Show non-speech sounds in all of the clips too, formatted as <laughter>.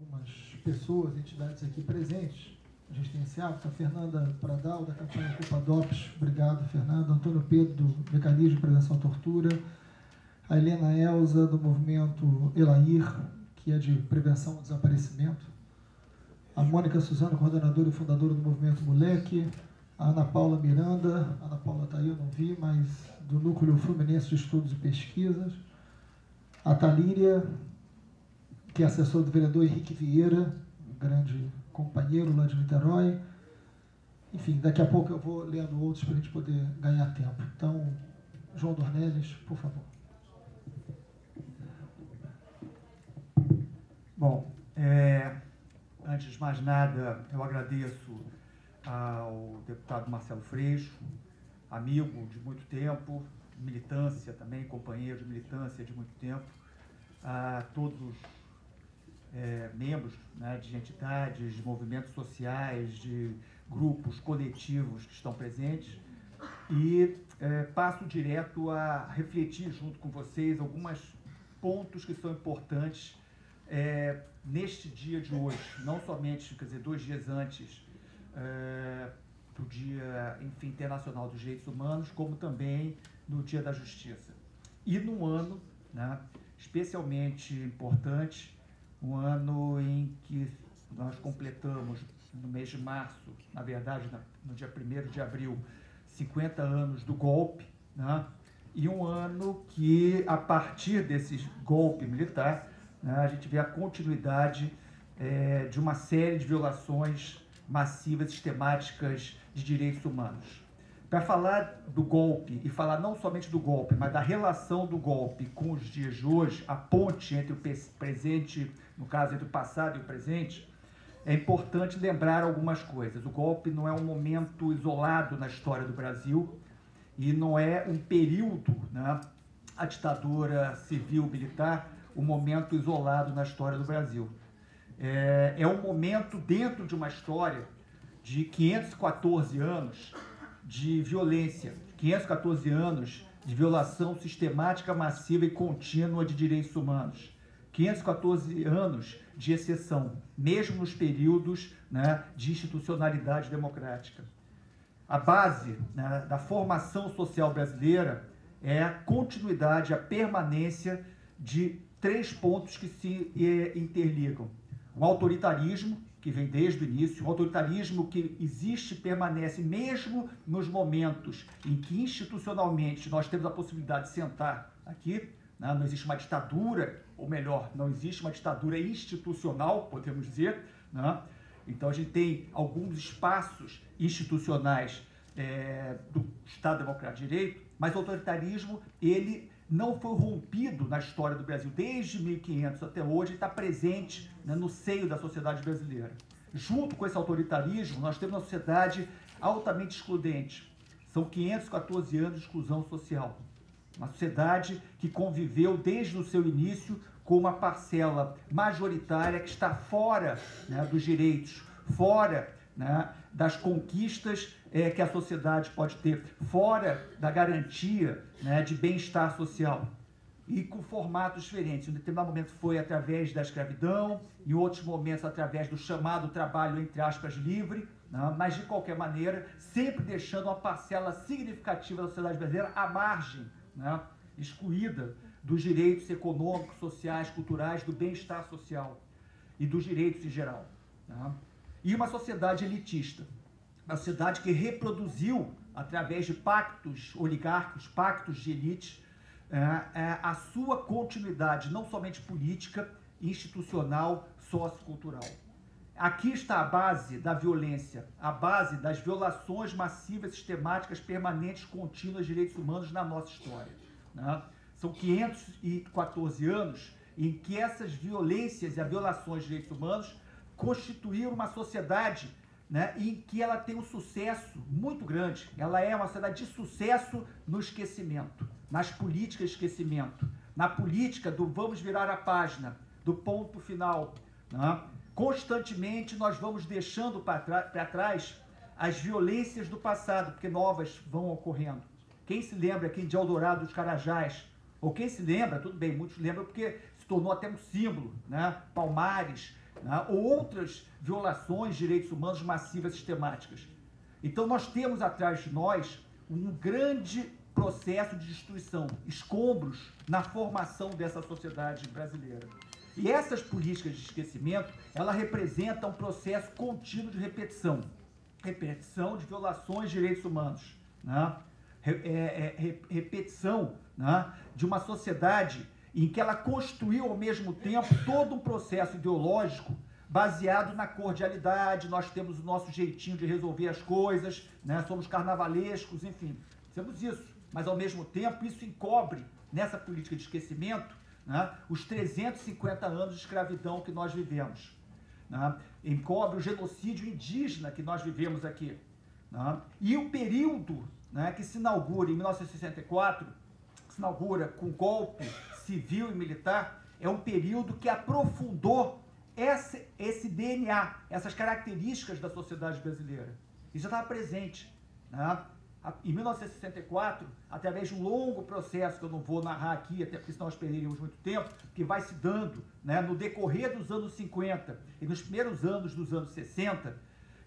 algumas pessoas, entidades aqui presentes. A gente tem esse hábito, a Fernanda Pradal, da campanha Culpa DOPS, obrigado, Fernanda. Antônio Pedro, do Mecanismo de Prevenção à Tortura. A Helena Elza, do movimento Elair, que é de Prevenção ao Desaparecimento. A Mônica Suzano, coordenadora e fundadora do movimento Moleque. A Ana Paula Miranda, a Ana Paula está aí, eu não vi, mas do Núcleo Fluminense de Estudos e Pesquisas. A Talíria, que é assessor do vereador Henrique Vieira, um grande companheiro lá de Niterói. Enfim, daqui a pouco eu vou lendo outros para a gente poder ganhar tempo. Então, João Dornelles, por favor. Bom, é, antes de mais nada, eu agradeço ao deputado Marcelo Freixo, amigo de muito tempo, militância também, companheiro de militância de muito tempo, a todos os é, membros né, de entidades, de movimentos sociais, de grupos coletivos que estão presentes e é, passo direto a refletir junto com vocês alguns pontos que são importantes é, neste dia de hoje, não somente, quer dizer, dois dias antes é, do Dia enfim, Internacional dos Direitos Humanos, como também no Dia da Justiça. E num ano né, especialmente importante, um ano em que nós completamos, no mês de março, na verdade, no dia 1 de abril, 50 anos do golpe, né? e um ano que, a partir desse golpe militar, né, a gente vê a continuidade é, de uma série de violações massivas, sistemáticas de direitos humanos. Para falar do golpe, e falar não somente do golpe, mas da relação do golpe com os dias de hoje, a ponte entre o presente, no caso, entre o passado e o presente, é importante lembrar algumas coisas. O golpe não é um momento isolado na história do Brasil e não é um período, né, a ditadura civil-militar, um momento isolado na história do Brasil. É, é um momento dentro de uma história de 514 anos de violência, 514 anos de violação sistemática, massiva e contínua de direitos humanos. 514 anos de exceção, mesmo nos períodos né, de institucionalidade democrática. A base né, da formação social brasileira é a continuidade, a permanência de três pontos que se eh, interligam: o autoritarismo, que vem desde o início, um autoritarismo que existe permanece mesmo nos momentos em que institucionalmente nós temos a possibilidade de sentar aqui, né? não existe uma ditadura, ou melhor, não existe uma ditadura institucional, podemos dizer, né? então a gente tem alguns espaços institucionais é, do Estado Democrático de Direito, mas o autoritarismo, ele não foi rompido na história do Brasil desde 1500 até hoje, está presente né, no seio da sociedade brasileira. Junto com esse autoritarismo, nós temos uma sociedade altamente excludente. São 514 anos de exclusão social. Uma sociedade que conviveu desde o seu início com uma parcela majoritária que está fora né, dos direitos, fora né, das conquistas é, que a sociedade pode ter, fora da garantia né, de bem-estar social. E com formatos diferentes. Em um determinado momento foi através da escravidão, em outros momentos através do chamado trabalho, entre aspas, livre, né, mas de qualquer maneira, sempre deixando uma parcela significativa da sociedade brasileira à margem, né, excluída dos direitos econômicos, sociais, culturais, do bem-estar social e dos direitos em geral. Né? E uma sociedade elitista, uma sociedade que reproduziu, através de pactos oligárquicos, pactos de elite, é, é, a sua continuidade, não somente política, institucional, sociocultural. Aqui está a base da violência, a base das violações massivas, sistemáticas, permanentes, contínuas de direitos humanos na nossa história. Né? São 514 anos em que essas violências e as violações de direitos humanos constituíram uma sociedade né, em que ela tem um sucesso muito grande. Ela é uma sociedade de sucesso no esquecimento, nas políticas de esquecimento, na política do vamos virar a página, do ponto final. Né? Constantemente nós vamos deixando para trás as violências do passado, porque novas vão ocorrendo. Quem se lembra aqui de Eldorado dos Carajás? Ou quem se lembra, tudo bem, muitos lembram porque se tornou até um símbolo, né? Palmares, né? ou outras violações de direitos humanos massivas sistemáticas. Então nós temos atrás de nós um grande processo de destruição, escombros na formação dessa sociedade brasileira. E essas políticas de esquecimento, ela representa um processo contínuo de repetição, repetição de violações de direitos humanos, né? É, é, repetição né? de uma sociedade em que ela construiu ao mesmo tempo todo um processo ideológico baseado na cordialidade, nós temos o nosso jeitinho de resolver as coisas, né? somos carnavalescos, enfim, temos isso. Mas ao mesmo tempo isso encobre nessa política de esquecimento né? os 350 anos de escravidão que nós vivemos. Né? Encobre o genocídio indígena que nós vivemos aqui. Né? E o período né, que se inaugura em 1964, se inaugura com golpe civil e militar, é um período que aprofundou esse, esse DNA, essas características da sociedade brasileira. Isso já estava presente. Né? Em 1964, através de um longo processo, que eu não vou narrar aqui, até porque senão nós perderíamos muito tempo, que vai se dando né, no decorrer dos anos 50 e nos primeiros anos dos anos 60,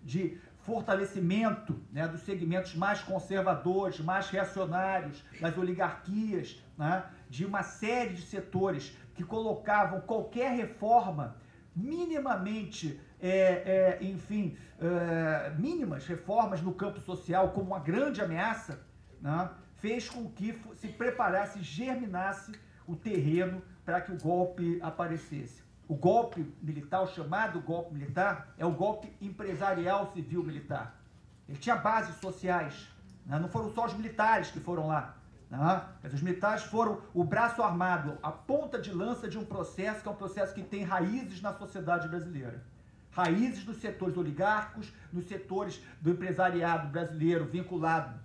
de fortalecimento né, dos segmentos mais conservadores, mais reacionários, das oligarquias, né, de uma série de setores que colocavam qualquer reforma minimamente, é, é, enfim, é, mínimas reformas no campo social como uma grande ameaça, né, fez com que se preparasse, germinasse o terreno para que o golpe aparecesse. O golpe militar, o chamado golpe militar, é o golpe empresarial civil militar. Ele tinha bases sociais. Né? Não foram só os militares que foram lá. Né? Mas os militares foram o braço armado, a ponta de lança de um processo que é um processo que tem raízes na sociedade brasileira. Raízes nos setores oligárquicos, nos setores do empresariado brasileiro vinculado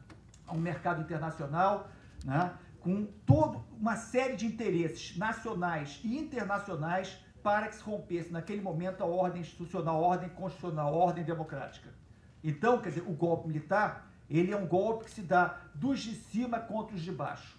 a um mercado internacional, né? com toda uma série de interesses nacionais e internacionais para que se rompesse naquele momento a ordem institucional, a ordem constitucional, a ordem democrática. Então, quer dizer, o golpe militar ele é um golpe que se dá dos de cima contra os de baixo,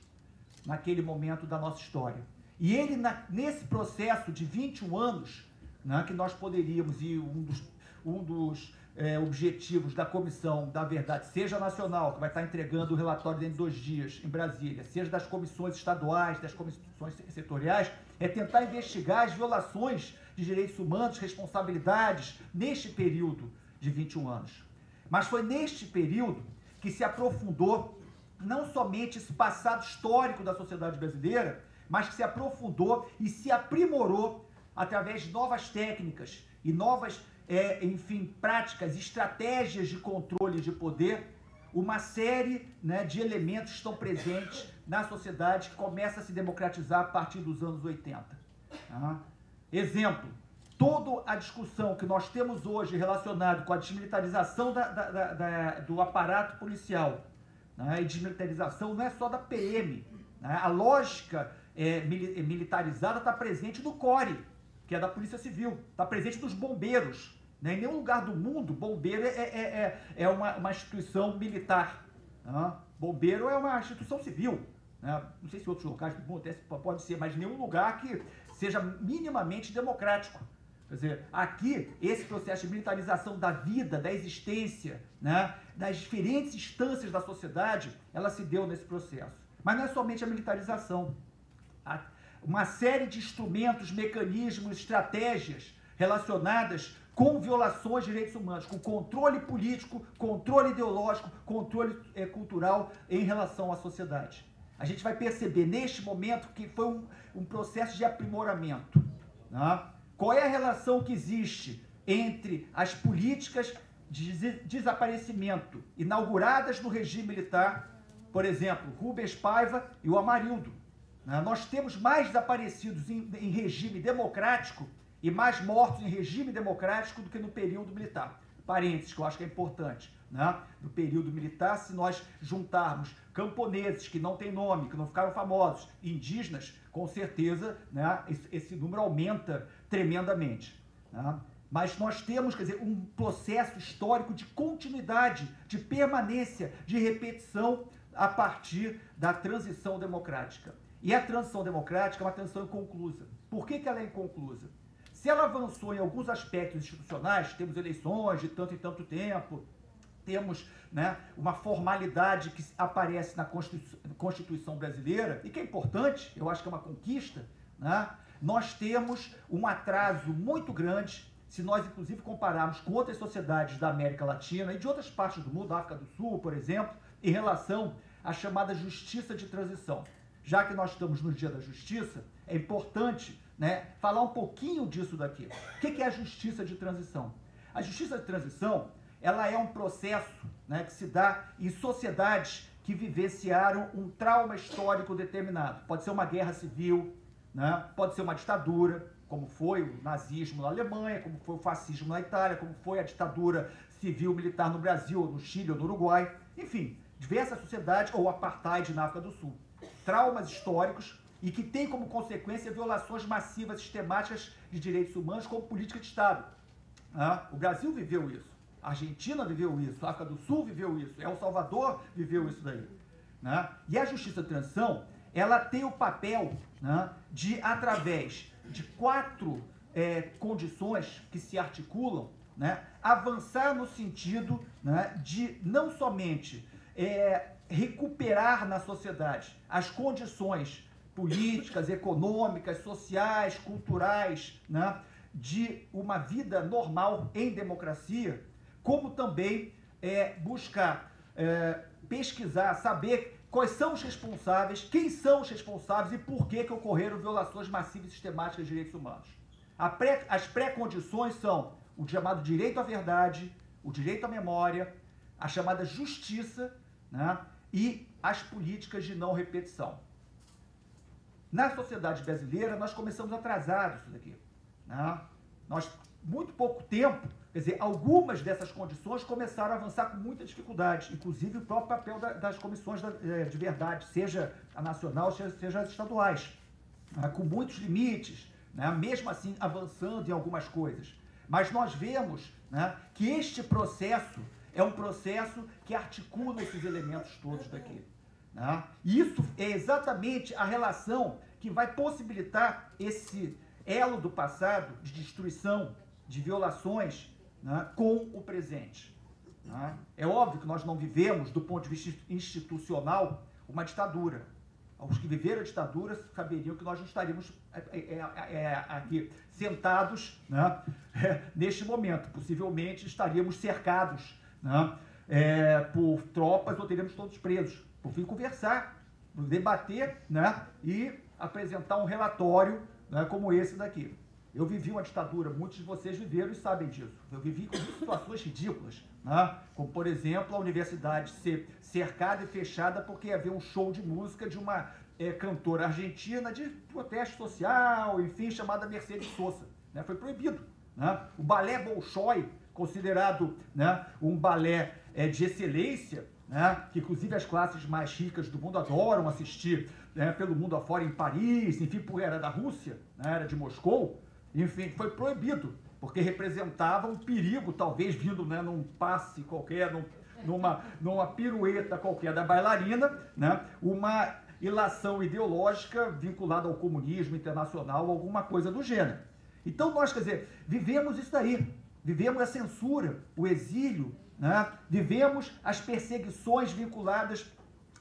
naquele momento da nossa história. E ele, na, nesse processo de 21 anos, né, que nós poderíamos, e um dos, um dos é, objetivos da Comissão da Verdade, seja nacional, que vai estar entregando o relatório dentro de dois dias em Brasília, seja das comissões estaduais, das comissões setoriais, é tentar investigar as violações de direitos humanos, responsabilidades, neste período de 21 anos. Mas foi neste período que se aprofundou não somente esse passado histórico da sociedade brasileira, mas que se aprofundou e se aprimorou através de novas técnicas e novas, é, enfim, práticas, estratégias de controle de poder, uma série né, de elementos estão presentes na sociedade que começa a se democratizar a partir dos anos 80. Tá? Exemplo, toda a discussão que nós temos hoje relacionada com a desmilitarização da, da, da, do aparato policial, né, e desmilitarização não é só da PM. Né, a lógica é, militarizada está presente no CORE, que é da Polícia Civil, está presente nos bombeiros. Né, em nenhum lugar do mundo, bombeiro é, é, é, é uma, uma, instituição militar. Né? Bombeiro é uma instituição civil. Né? Não sei se outros locais do mundo pode ser, mas nenhum lugar que seja minimamente democrático. Quer dizer, aqui, esse processo de militarização da vida, da existência, né, das diferentes instâncias da sociedade, ela se deu nesse processo. Mas não é somente a militarização. Uma série de instrumentos, mecanismos, estratégias relacionadas com violações de direitos humanos, com controle político, controle ideológico, controle é, cultural em relação à sociedade. A gente vai perceber neste momento que foi um, um processo de aprimoramento. Né? Qual é a relação que existe entre as políticas de desaparecimento inauguradas no regime militar, por exemplo, Rubens Paiva e o Amarildo? Né? Nós temos mais desaparecidos em, em regime democrático e mais mortos em regime democrático do que no período militar. Parênteses, que eu acho que é importante. Né? No período militar, se nós juntarmos camponeses que não têm nome, que não ficaram famosos, indígenas, com certeza né, esse, esse número aumenta tremendamente. Né? Mas nós temos, quer dizer, um processo histórico de continuidade, de permanência, de repetição a partir da transição democrática. E a transição democrática é uma transição inconclusa. Por que, que ela é inconclusa? Se ela avançou em alguns aspectos institucionais, temos eleições de tanto e tanto tempo, temos né, uma formalidade que aparece na Constituição brasileira e que é importante, eu acho que é uma conquista, né? nós temos um atraso muito grande, se nós inclusive compararmos com outras sociedades da América Latina e de outras partes do mundo, África do Sul, por exemplo, em relação à chamada justiça de transição. Já que nós estamos no Dia da Justiça, é importante né, falar um pouquinho disso daqui. O que é a justiça de transição? A justiça de transição ela é um processo né, que se dá em sociedades que vivenciaram um trauma histórico determinado. Pode ser uma guerra civil, né, pode ser uma ditadura, como foi o nazismo na Alemanha, como foi o fascismo na Itália, como foi a ditadura civil-militar no Brasil, no Chile ou no Uruguai. Enfim, diversas sociedades, ou apartheid na África do Sul. Traumas históricos e que têm como consequência violações massivas sistemáticas de direitos humanos como política de Estado. Ah, o Brasil viveu isso. A Argentina viveu isso, a África do Sul viveu isso, El Salvador viveu isso daí. Né? E a justiça de transição, ela tem o papel né, de, através de quatro é, condições que se articulam, né, avançar no sentido né, de não somente é, recuperar na sociedade as condições políticas, econômicas, sociais, culturais, né, de uma vida normal em democracia, como também é, buscar é, pesquisar, saber quais são os responsáveis, quem são os responsáveis e por que, que ocorreram violações massivas e sistemáticas de direitos humanos. Pré, as pré-condições são o chamado direito à verdade, o direito à memória, a chamada justiça né, e as políticas de não repetição. Na sociedade brasileira, nós começamos atrasados isso daqui. Né? Nós, muito pouco tempo, Quer dizer, algumas dessas condições começaram a avançar com muita dificuldade, inclusive o próprio papel das comissões eh, de verdade, seja a nacional, seja as estaduais, né, com muitos limites, né, mesmo assim avançando em algumas coisas. Mas nós vemos né, que este processo é um processo que articula esses elementos todos daqui. Né? Isso é exatamente a relação que vai possibilitar esse elo do passado de destruição, de violações, né, com o presente. Né? É óbvio que nós não vivemos, do ponto de vista institucional, uma ditadura. Os que viveram a ditadura saberiam que nós não estaríamos é, é, é aqui sentados né, <laughs> neste momento. Possivelmente estaríamos cercados né, é, por tropas ou teríamos todos presos. Por fim, conversar, debater né, e apresentar um relatório né, como esse daqui. Eu vivi uma ditadura, muitos de vocês viveram e sabem disso. Eu vivi com situações ridículas, né? como por exemplo a universidade ser cercada e fechada porque havia um show de música de uma é, cantora argentina de protesto social, enfim, chamada Mercedes Sosa. Né? Foi proibido. Né? O balé Bolshoi, considerado né, um balé é, de excelência, né, que inclusive as classes mais ricas do mundo adoram assistir né, pelo mundo afora em Paris, enfim, por era da Rússia, né, era de Moscou, enfim, foi proibido, porque representava um perigo, talvez vindo né, num passe qualquer, num, numa, numa pirueta qualquer da bailarina, né, uma ilação ideológica vinculada ao comunismo internacional, alguma coisa do gênero. Então nós, quer dizer, vivemos isso aí, vivemos a censura, o exílio, né? vivemos as perseguições vinculadas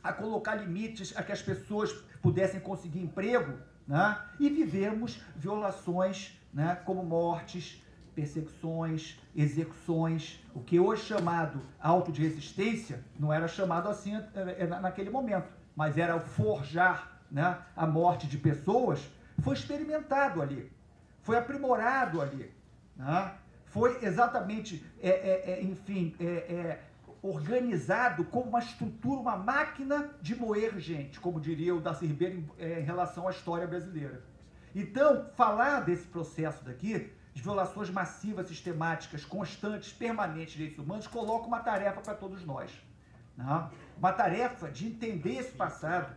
a colocar limites a que as pessoas pudessem conseguir emprego, né? e vivemos violações né? como mortes, perseguições, execuções. O que hoje é chamado auto de resistência não era chamado assim é, é, naquele momento, mas era forjar né? a morte de pessoas. Foi experimentado ali, foi aprimorado ali. Né? Foi exatamente, é, é, é enfim, é, organizado como uma estrutura, uma máquina de moer gente, como diria o Darcy Ribeiro em, em relação à história brasileira. Então, falar desse processo daqui, de violações massivas, sistemáticas, constantes, permanentes de direitos humanos, coloca uma tarefa para todos nós. Né? Uma tarefa de entender esse passado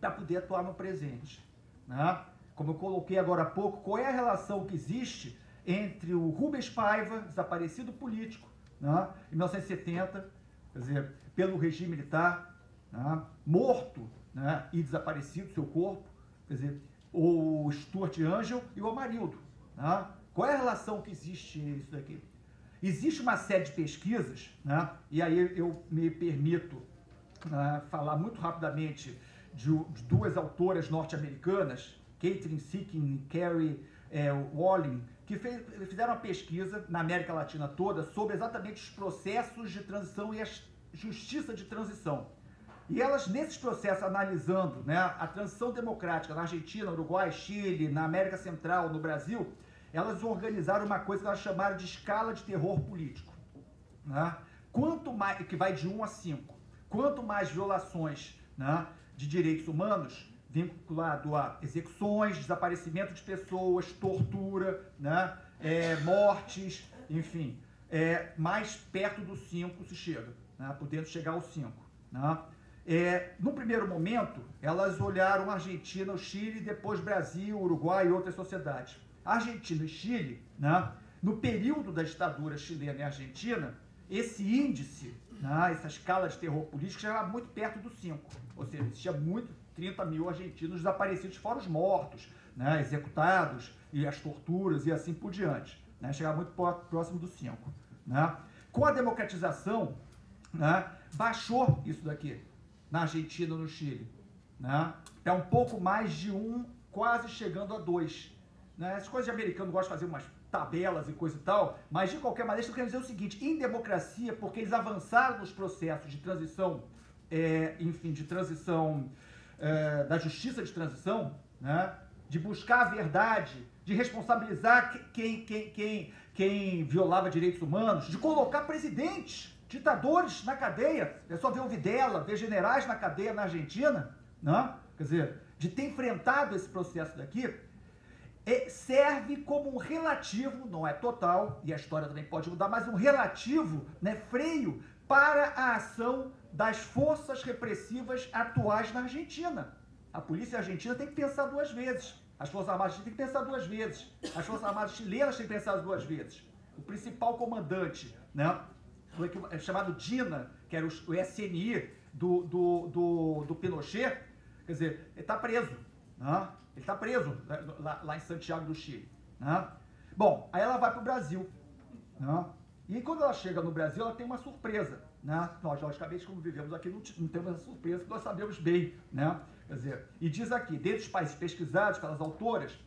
para poder atuar no presente. Né? Como eu coloquei agora há pouco, qual é a relação que existe entre o Rubens Paiva, desaparecido político, né? em 1970, quer dizer, pelo regime militar, né? morto né? e desaparecido seu corpo, quer dizer, o Stuart Angel e o Amarildo. Né? Qual é a relação que existe isso daqui? Existe uma série de pesquisas, né? e aí eu me permito uh, falar muito rapidamente de, de duas autoras norte-americanas, Caitlin Sickin e Carrie é, Walling, que fez, fizeram uma pesquisa na América Latina toda sobre exatamente os processos de transição e a justiça de transição. E elas, nesses processos, analisando né, a transição democrática na Argentina, Uruguai, Chile, na América Central, no Brasil, elas organizaram uma coisa que elas chamaram de escala de terror político. Né? Quanto mais, que vai de 1 a 5, quanto mais violações né, de direitos humanos, vinculado a execuções, desaparecimento de pessoas, tortura, né, é, mortes, enfim, é, mais perto do 5 se chega, né, podendo chegar ao 5. Né? É, no primeiro momento, elas olharam Argentina, o Chile, depois Brasil, Uruguai e outras sociedades. Argentina e Chile, né, no período da ditadura chilena e argentina, esse índice, né, essa escala de terror político, já era muito perto do 5. Ou seja, existia muito 30 mil argentinos desaparecidos, fora os mortos, né, executados, e as torturas e assim por diante. Né, chegava muito próximo dos 5. Né. Com a democratização, né, baixou isso daqui na Argentina no Chile. Né? É um pouco mais de um, quase chegando a dois. Né? As coisas de americano gostam de fazer umas tabelas e coisa e tal, mas de qualquer maneira, eu quero dizer o seguinte: em democracia, porque eles avançaram nos processos de transição, é, enfim, de transição é, da justiça de transição, né? de buscar a verdade, de responsabilizar quem, quem, quem, quem violava direitos humanos, de colocar presidentes ditadores na cadeia. É só ver o Videla, ver generais na cadeia na Argentina, né? quer dizer, de ter enfrentado esse processo daqui, é, serve como um relativo, não é total, e a história também pode mudar, mas um relativo né, freio para a ação das forças repressivas atuais na Argentina. A polícia argentina tem que pensar duas vezes. As Forças Armadas têm que pensar duas vezes. As Forças Armadas chilenas têm que pensar duas vezes. O principal comandante né, é chamado DINA, que era o SNI do, do, do, do Pinochet, quer dizer, ele está preso. Né? Ele está preso né, lá, lá, em Santiago do Chile. Né? Bom, aí ela vai para o Brasil. Né? E quando ela chega no Brasil, ela tem uma surpresa. Né? Nós, logicamente, como vivemos aqui, não, não temos essa surpresa, que nós sabemos bem. Né? Quer dizer, e diz aqui, dentre os países pesquisados pelas autoras,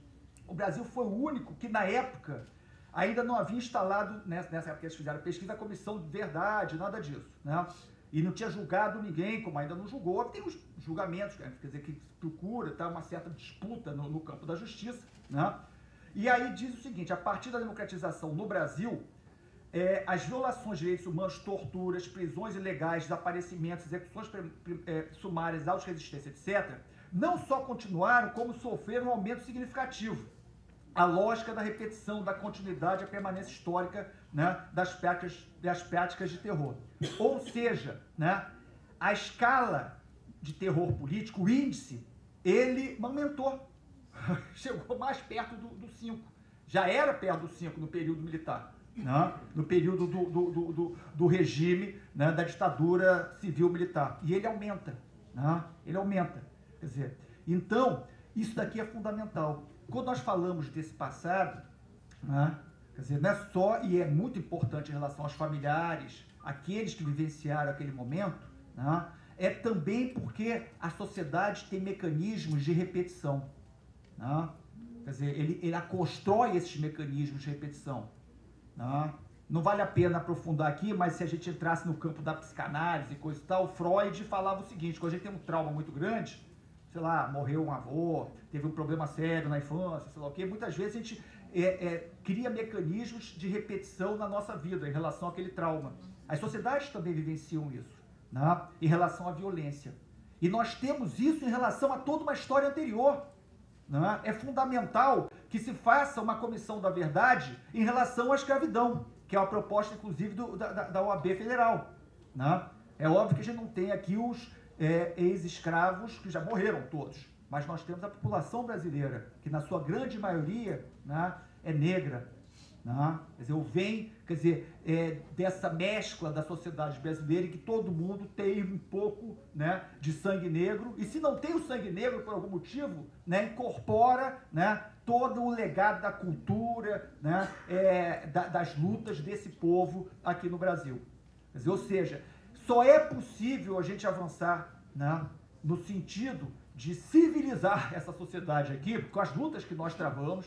o Brasil foi o único que, na época, ainda não havia instalado, nessa, nessa época eles fizeram pesquisa, a comissão de verdade, nada disso. Né? E não tinha julgado ninguém, como ainda não julgou. Tem os julgamentos, quer dizer, que procura, tá, uma certa disputa no, no campo da justiça. Né? E aí diz o seguinte: a partir da democratização no Brasil, é, as violações de direitos humanos, torturas, prisões ilegais, desaparecimentos, execuções é, sumárias, auto-resistência, etc., não só continuaram, como sofreram um aumento significativo a lógica da repetição, da continuidade, a permanência histórica né, das, práticas, das práticas de terror. Ou seja, né, a escala de terror político, o índice, ele aumentou. <laughs> Chegou mais perto do 5. Já era perto do 5 no período militar. Né, no período do, do, do, do regime né, da ditadura civil-militar. E ele aumenta. Né, ele aumenta. Quer dizer, então, isso daqui é fundamental. Quando nós falamos desse passado, né, quer dizer, não é só, e é muito importante em relação aos familiares, aqueles que vivenciaram aquele momento, né, é também porque a sociedade tem mecanismos de repetição. Né? Quer dizer, ele, ele constrói esses mecanismos de repetição. Não vale a pena aprofundar aqui, mas se a gente entrasse no campo da psicanálise e coisa e tal, Freud falava o seguinte: quando a gente tem um trauma muito grande, sei lá, morreu um avô, teve um problema sério na infância, sei lá o quê, muitas vezes a gente é, é, cria mecanismos de repetição na nossa vida em relação àquele trauma. As sociedades também vivenciam isso, né? em relação à violência. E nós temos isso em relação a toda uma história anterior. Né? É fundamental que se faça uma comissão da verdade em relação à escravidão, que é uma proposta, inclusive, do, da, da OAB Federal. Né? É óbvio que a gente não tem aqui os é, ex-escravos que já morreram todos. Mas nós temos a população brasileira, que na sua grande maioria né, é negra, Né? Quer dizer, eu venho quer dizer, é, dessa mescla da sociedade brasileira em que todo mundo tem um pouco né, de sangue negro, e se não tem o sangue negro por algum motivo, né, incorpora né, todo o legado da cultura, né, é, da, das lutas desse povo aqui no Brasil. Dizer, ou seja, só é possível a gente avançar né, no sentido de civilizar <laughs> essa sociedade aqui, com as lutas que nós travamos,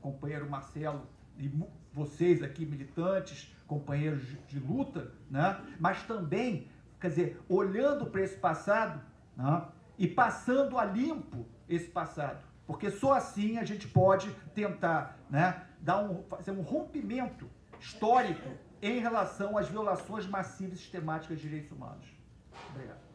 companheiro Marcelo e vocês aqui, militantes, companheiros de, luta, né? mas também, quer dizer, olhando para esse passado né? e passando a limpo esse passado. Porque só assim a gente pode tentar né, dar um, fazer um rompimento histórico em relação às violações massivas e sistemáticas de direitos humanos. Obrigado.